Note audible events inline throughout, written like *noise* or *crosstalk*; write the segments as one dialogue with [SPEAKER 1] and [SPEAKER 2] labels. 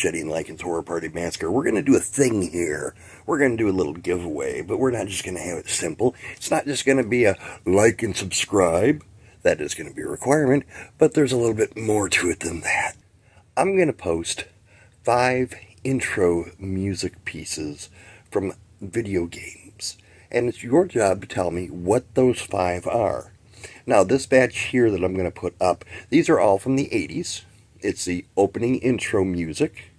[SPEAKER 1] Chety and Lycan's Horror Party Massacre, we're going to do a thing here. We're going to do a little giveaway, but we're not just going to have it simple. It's not just going to be a like and subscribe. That is going to be a requirement, but there's a little bit more to it than that. I'm going to post five intro music pieces from video games, and it's your job to tell me what those five are. Now, this batch here that I'm going to put up, these are all from the 80s. It's the opening intro music.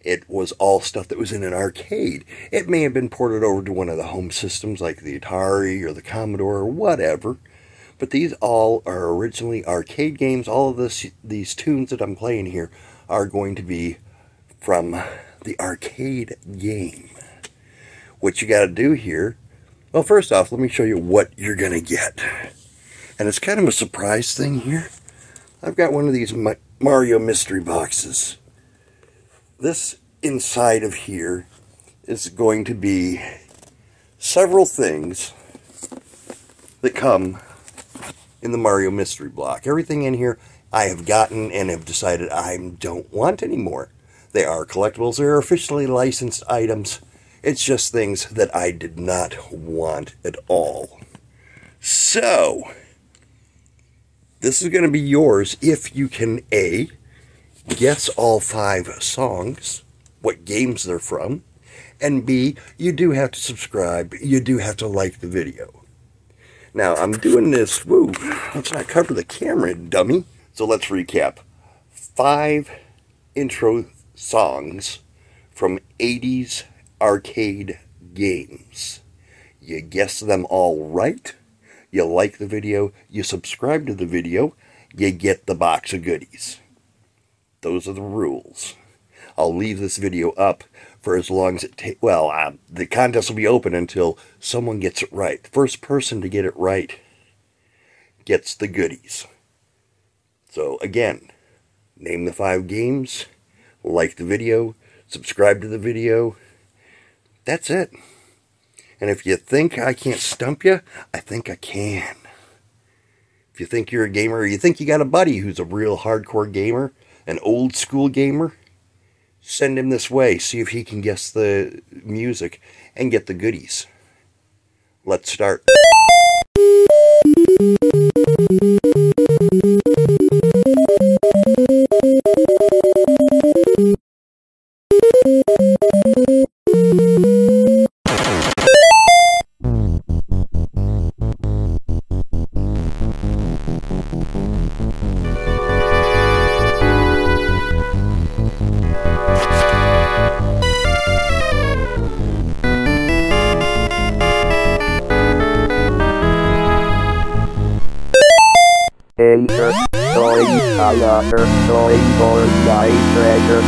[SPEAKER 1] It was all stuff that was in an arcade. It may have been ported over to one of the home systems like the Atari or the Commodore or whatever. But these all are originally arcade games. All of this, these tunes that I'm playing here are going to be from the arcade game. What you got to do here, well, first off, let me show you what you're going to get. And it's kind of a surprise thing here. I've got one of these Mario mystery boxes. This inside of here is going to be several things that come in the Mario mystery block. Everything in here I have gotten and have decided I don't want anymore. They are collectibles. They're officially licensed items. It's just things that I did not want at all. So, this is going to be yours if you can A, guess all five songs, what games they're from, and B, you do have to subscribe, you do have to like the video. Now, I'm doing this, woo, let's not cover the camera, dummy. So let's recap. Five intro songs from 80s arcade games. You guess them all right, you like the video, you subscribe to the video, you get the box of goodies. Those are the rules. I'll leave this video up for as long as it takes. Well, uh, the contest will be open until someone gets it right. The first person to get it right gets the goodies. So, again, name the five games, like the video, subscribe to the video. That's it. And if you think I can't stump you, I think I can. If you think you're a gamer, or you think you got a buddy who's a real hardcore gamer, an old school gamer, send him this way. See if he can guess the music and get the goodies. Let's start.
[SPEAKER 2] Story, Another Story for My Treasure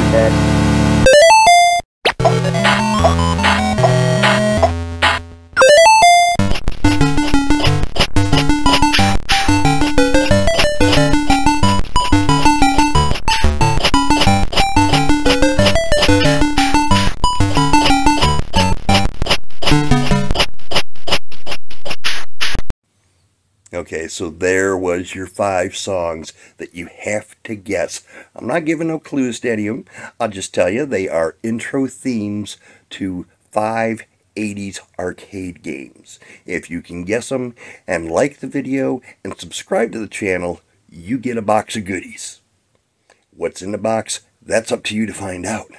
[SPEAKER 1] Okay, so there was your five songs that you have to guess. I'm not giving no clues to any of them. Um, I'll just tell you they are intro themes to five 80s arcade games. If you can guess them and like the video and subscribe to the channel, you get a box of goodies. What's in the box? That's up to you to find out.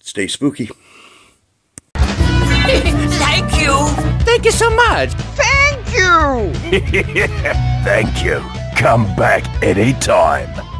[SPEAKER 1] Stay spooky. *laughs*
[SPEAKER 3] Thank you.
[SPEAKER 4] Thank you so much.
[SPEAKER 3] Thank you. *laughs*
[SPEAKER 5] Thank you. Come back anytime.